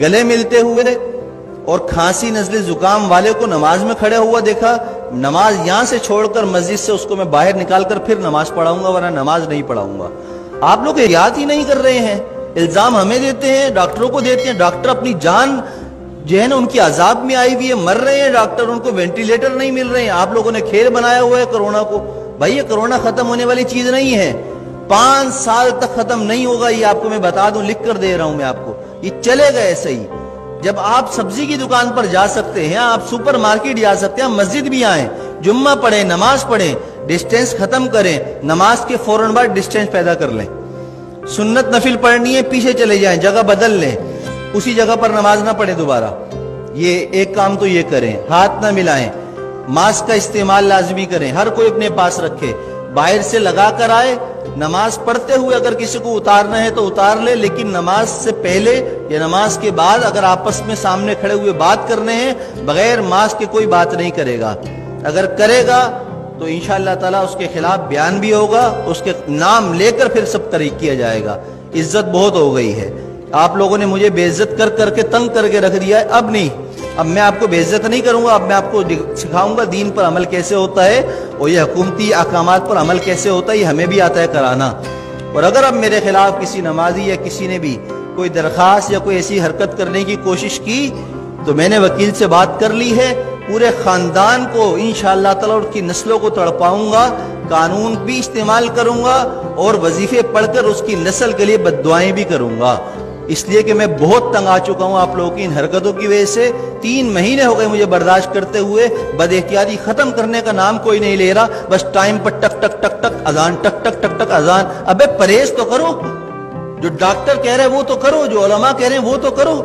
गले मिलते हुए और खांसी नजले जुकाम वाले को नमाज़ में खड़े हुआ देखा, नमाज़ यहाँ से छोड़कर मस्जिद से उसको मैं बाहर निकालकर फिर नमाज़ पढ़ाऊँगा, वरना नमाज़ नहीं पढ़ाऊँगा। आप लोग याद ही नहीं कर रहे हैं। इल्ज़ाम हमें देते हैं, डॉक्टरों को देते हैं, डॉक्टर अपनी जान जो है ना, उनकी अजाब में आई हुई है, मर रहे हैं डॉक्टर, उनको वेंटिलेटर नहीं मिल रहे हैं। आप लोगों ने खेल बनाया हुआ है कोरोना को। भाई, ये कोरोना खत्म होने वाली चीज़ नहीं है। पाँच साल तक खत्म नहीं होगा, ये आपको मैं बता दूँ, लिख कर दे रहा हूँ मैं आपको। ये चलेगा ऐसे ही। जब आप सब्ज़ी की दुकान पर जा सकते हैं, आप सुपर मार्केट जा सकते हैं मस्जिद भी आए, जुम्मा पढ़े, नमाज़ पढ़े, डिस्टेंस खत्म करें, नमाज़ के फ़ौरन बाद डिस्टेंस पैदा कर लें। सुन्नत नफिल पढ़नी है, पीछे चले जाएँ, जगह बदल लें, उसी जगह पर नमाज़ ना पढ़े दोबारा। ये एक काम तो ये करें, हाथ ना मिलाएँ, मास्क का इस्तेमाल लाजमी करें, हर कोई अपने पास रखे। बाहर से लगा कर आए, नमाज़ पढ़ते हुए अगर किसी को उतारना है तो उतार ले, लेकिन नमाज़ से पहले या नमाज़ के बाद अगर आपस में सामने खड़े हुए बात करने हैं, बगैर मास्क के कोई बात नहीं करेगा। अगर करेगा तो इन ताला उसके खिलाफ बयान भी होगा, उसके नाम लेकर फिर सब तरीक किया जाएगा। इज़्ज़त बहुत हो गई है। आप लोगों ने मुझे बेइज्जत कर करके तंग करके रख दिया है, अब नहीं। अब मैं आपको बेइज्जत नहीं करूँगा, अब मैं आपको सिखाऊँगा दीन पर अमल कैसे होता है और ये हुकूमती अहकाम पर अमल कैसे होता है, ये हमें भी आता है कराना। और अगर अब मेरे खिलाफ किसी नमाजी या किसी ने भी कोई दरखास्त या कोई ऐसी हरकत करने की कोशिश की तो मैंने वकील से बात कर ली है, पूरे खानदान को इन तला उसकी नस्लों को तड़पाऊँगा, कानून भी इस्तेमाल करूँगा और वजीफे पढ़कर उसकी नस्ल के लिए बदवाएँ भी करूँगा। इसलिए कि मैं बहुत तंग आ चुका हूँ आप लोगों की इन हरकतों की वजह से। तीन महीने हो गए मुझे बर्दाश्त करते हुए बद एहतियाती खत्म करने का नाम कोई नहीं ले रहा। बस टाइम पर टक टक टक टक अजान, टक टक टक टक अजान। अबे परहेज तो करो। जो डॉक्टर कह रहे हैं वो तो करो, जो ओलमा कह रहे हैं वो तो करो।